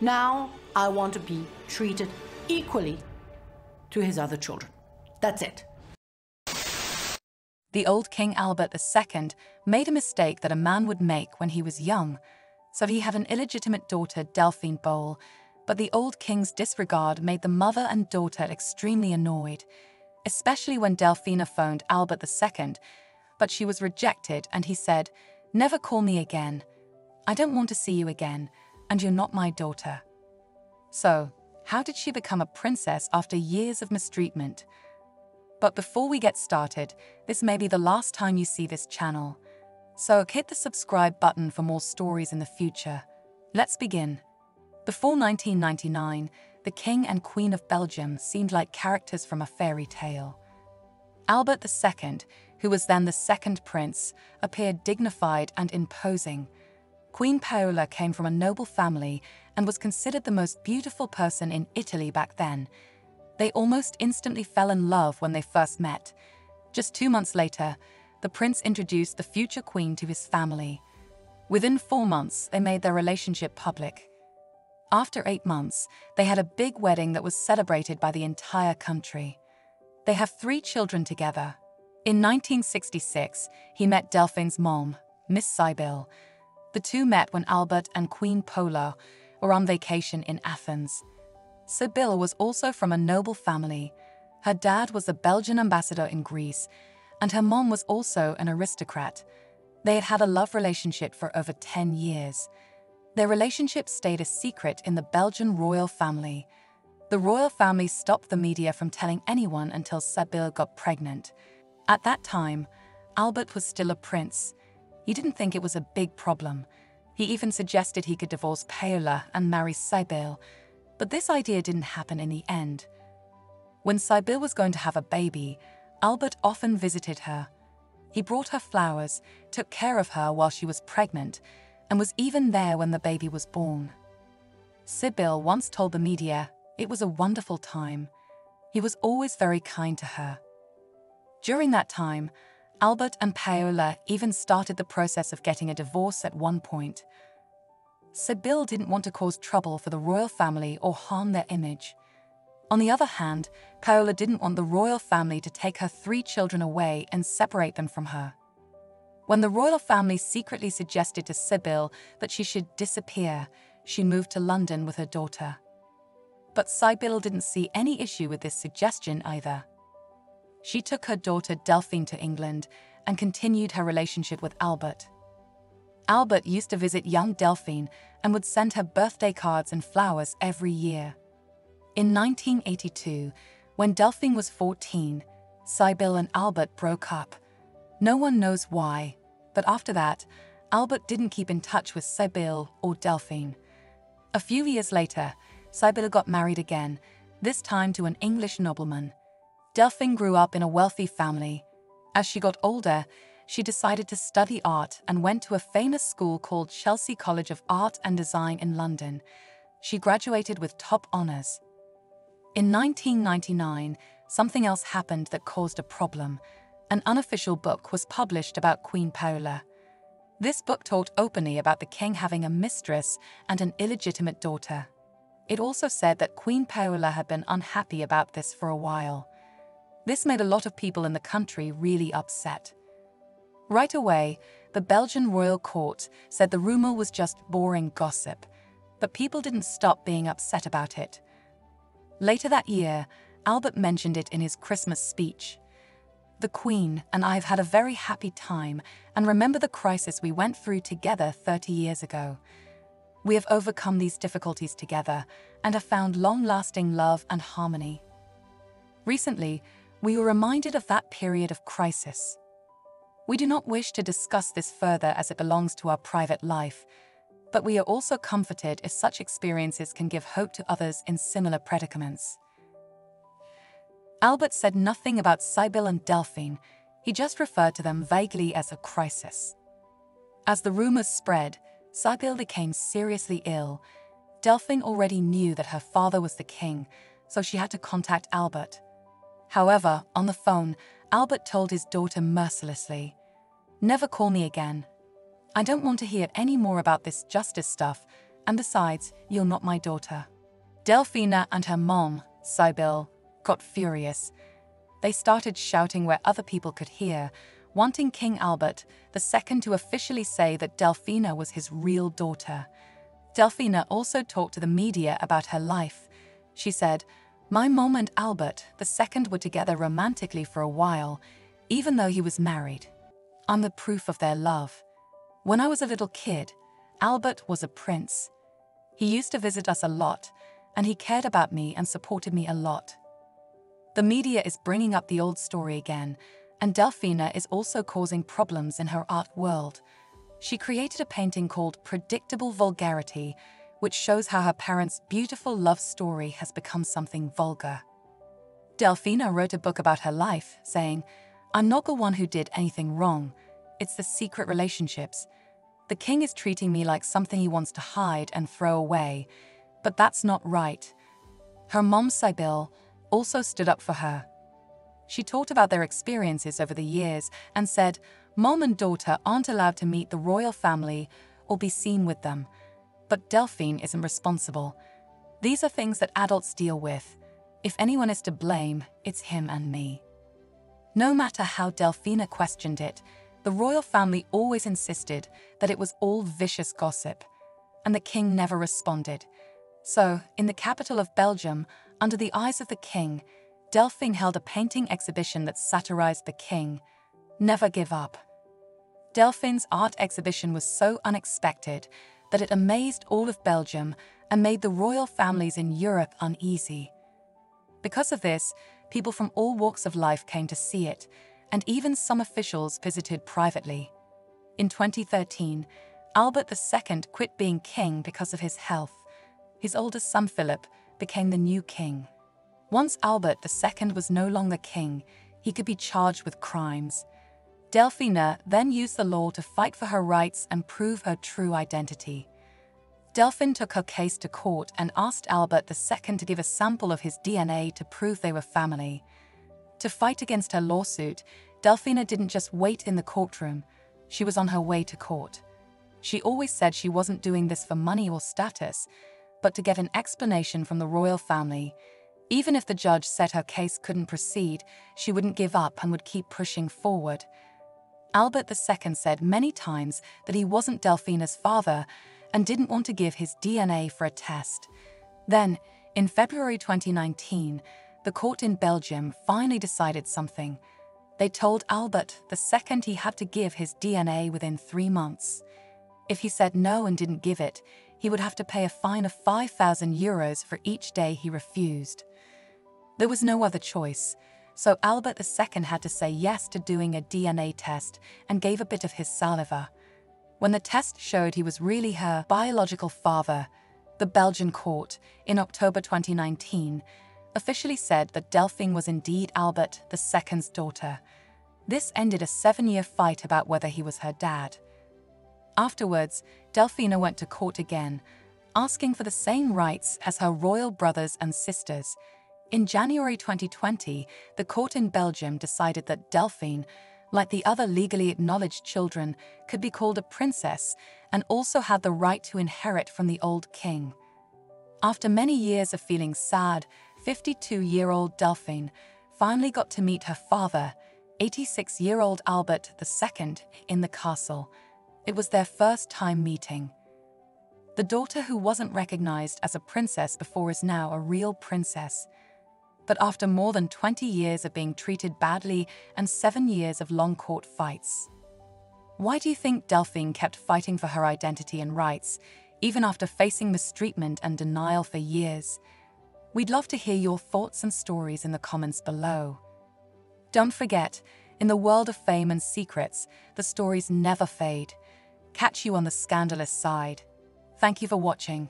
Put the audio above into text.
Now I want to be treated equally to his other children. That's it. The old King Albert II made a mistake that a man would make when he was young. So he had an illegitimate daughter, Delphine Boel, but the old king's disregard made the mother and daughter extremely annoyed, especially when Delphine phoned Albert II, but she was rejected and he said, Never call me again. I don't want to see you again, and you're not my daughter. So, how did she become a princess after years of mistreatment? But before we get started, this may be the last time you see this channel. So hit the subscribe button for more stories in the future. Let's begin. Before 1999, the King and Queen of Belgium seemed like characters from a fairy tale. Albert II, who was then the second prince, appeared dignified and imposing. Queen Paola came from a noble family and was considered the most beautiful person in Italy back then, they almost instantly fell in love when they first met. Just two months later, the prince introduced the future queen to his family. Within four months, they made their relationship public. After eight months, they had a big wedding that was celebrated by the entire country. They have three children together. In 1966, he met Delphine's mom, Miss Sibylle. The two met when Albert and Queen Paola were on vacation in Athens. Sibylle was also from a noble family. Her dad was a Belgian ambassador in Greece, and her mom was also an aristocrat. They had had a love relationship for over 10 years. Their relationship stayed a secret in the Belgian royal family. The royal family stopped the media from telling anyone until Sibylle got pregnant. At that time, Albert was still a prince. He didn't think it was a big problem. He even suggested he could divorce Paola and marry Sibylle, but this idea didn't happen in the end. When Sibylle was going to have a baby, Albert often visited her. He brought her flowers, took care of her while she was pregnant, and was even there when the baby was born. Sibylle once told the media it was a wonderful time. He was always very kind to her. During that time, Albert and Paola even started the process of getting a divorce at one point. Sibylle didn't want to cause trouble for the royal family or harm their image. On the other hand, Paola didn't want the royal family to take her three children away and separate them from her. When the royal family secretly suggested to Sibylle that she should disappear, she moved to London with her daughter. But Sibylle didn't see any issue with this suggestion either. She took her daughter Delphine to England and continued her relationship with Albert. Albert used to visit young Delphine and would send her birthday cards and flowers every year. In 1982, when Delphine was 14, Sibylle and Albert broke up. No one knows why, but after that, Albert didn't keep in touch with Sibylle or Delphine. A few years later, Sibylle got married again, this time to an English nobleman. Delphine grew up in a wealthy family. As she got older, she decided to study art and went to a famous school called Chelsea College of Art and Design in London. She graduated with top honours. In 1999, something else happened that caused a problem. An unofficial book was published about Queen Paola. This book talked openly about the king having a mistress and an illegitimate daughter. It also said that Queen Paola had been unhappy about this for a while. This made a lot of people in the country really upset. Right away, the Belgian royal court said the rumor was just boring gossip, but people didn't stop being upset about it. Later that year, Albert mentioned it in his Christmas speech. The Queen and I have had a very happy time and remember the crisis we went through together 30 years ago. We have overcome these difficulties together and have found long lasting love and harmony. Recently, we were reminded of that period of crisis. We do not wish to discuss this further as it belongs to our private life, but we are also comforted if such experiences can give hope to others in similar predicaments. Albert said nothing about Sibylle and Delphine, he just referred to them vaguely as a crisis. As the rumors spread, Sibylle became seriously ill. Delphine already knew that her father was the king, so she had to contact Albert. However, on the phone, Albert told his daughter mercilessly, Never call me again. I don't want to hear any more about this justice stuff, And besides, you're not my daughter. Delphina and her mom, Sibylle, got furious. They started shouting where other people could hear, wanting King Albert II to officially say that Delphina was his real daughter. Delphina also talked to the media about her life. She said, My mom and Albert the second, were together romantically for a while, even though he was married. I'm the proof of their love. When I was a little kid, Albert was a prince. He used to visit us a lot, and he cared about me and supported me a lot. The media is bringing up the old story again, and Delphina is also causing problems in her art world. She created a painting called Predictable Vulgarity, which shows how her parents' beautiful love story has become something vulgar. Delphina wrote a book about her life, saying, I'm not the one who did anything wrong. It's the secret relationships. The king is treating me like something he wants to hide and throw away, but that's not right. Her mom, Sibylle, also stood up for her. She talked about their experiences over the years and said, Mom and daughter aren't allowed to meet the royal family or be seen with them. But Delphine isn't responsible. These are things that adults deal with. If anyone is to blame, it's him and me. No matter how Delphina questioned it, the royal family always insisted that it was all vicious gossip, and the king never responded. So, in the capital of Belgium, under the eyes of the king, Delphine held a painting exhibition that satirized the king. Never give up. Delphine's art exhibition was so unexpected that it amazed all of Belgium and made the royal families in Europe uneasy. Because of this, people from all walks of life came to see it, and even some officials visited privately. In 2013, Albert II quit being king because of his health. His oldest son Philip became the new king. Once Albert II was no longer king, he could be charged with crimes. Delphina then used the law to fight for her rights and prove her true identity. Delphine took her case to court and asked Albert II to give a sample of his DNA to prove they were family. To fight against her lawsuit, Delphina didn't just wait in the courtroom, she was on her way to court. She always said she wasn't doing this for money or status, but to get an explanation from the royal family even if the judge said her case couldn't proceed, she wouldn't give up and would keep pushing forward. Albert II said many times that he wasn't Delphina's father and didn't want to give his DNA for a test. Then, in February 2019, the court in Belgium finally decided something. They told Albert II he had to give his DNA within three months. If he said no and didn't give it, he would have to pay a fine of 5,000 euros for each day he refused. There was no other choice, so Albert II had to say yes to doing a DNA test and gave a bit of his saliva. When the test showed he was really her biological father, the Belgian court, in October 2019, officially said that Delphine was indeed Albert II's daughter. This ended a seven year fight about whether he was her dad. Afterwards, Delphina went to court again, asking for the same rights as her royal brothers and sisters in January 2020, the court in Belgium decided that Delphine, like the other legally acknowledged children, could be called a princess and also had the right to inherit from the old king. After many years of feeling sad, 52 year old Delphine finally got to meet her father, 86 year old Albert II, in the castle. It was their first time meeting. The daughter who wasn't recognized as a princess before is now a real princess but after more than 20 years of being treated badly and seven years of long court fights. Why do you think Delphine kept fighting for her identity and rights, even after facing mistreatment and denial for years? We'd love to hear your thoughts and stories in the comments below. Don't forget, in the world of fame and secrets, the stories never fade. Catch you on the scandalous side. Thank you for watching.